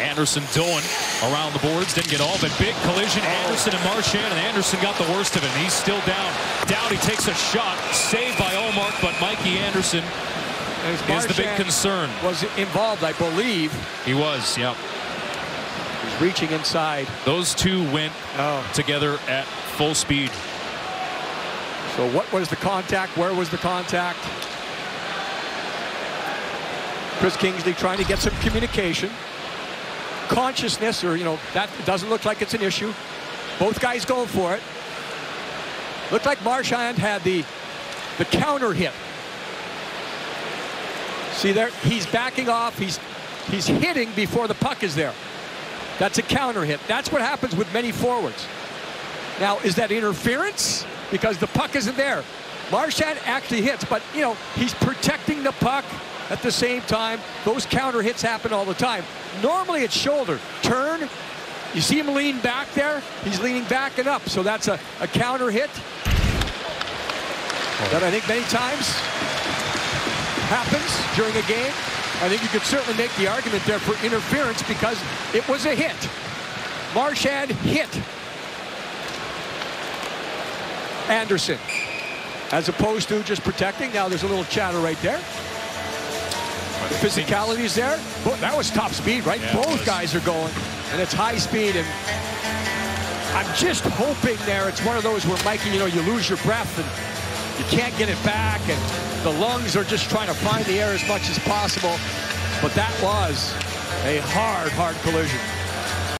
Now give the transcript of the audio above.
Anderson doing around the boards, didn't get all, but big collision. Anderson and Marchand, and Anderson got the worst of it, and he's still down. Dowdy takes a shot, saved by Ullmark, but Mikey Anderson is the big concern. Was involved, I believe. He was, yep. He's reaching inside. Those two went Oh. together at full speed. So what was the contact? Where was the contact? Chris Kingsley trying to get some communication. Consciousness, or, you know, that doesn't look like it's an issue. Both guys going for it. Looked like Marchand had the, the counter hit. See there, he's backing off. He's, he's hitting before the puck is there. That's a counter hit. That's what happens with many forwards. Now, is that interference? Because the puck isn't there. Marchand actually hits, but, you know, he's protecting the puck at the same time. Those counter hits happen all the time. Normally it's shoulder. Turn. You see him lean back there? He's leaning back and up. So that's a, a counter hit. That I think many times happens during a game. I think you could certainly make the argument there for interference because it was a hit. Marchand hit Anderson as opposed to just protecting. Now there's a little chatter right there. Physicality is there. But that was top speed, right? Yeah, Both guys are going, and it's high speed. And I'm just hoping there it's one of those where, Mikey, you know, you lose your breath and you can't get it back, and the lungs are just trying to find the air as much as possible. But that was a hard, hard collision.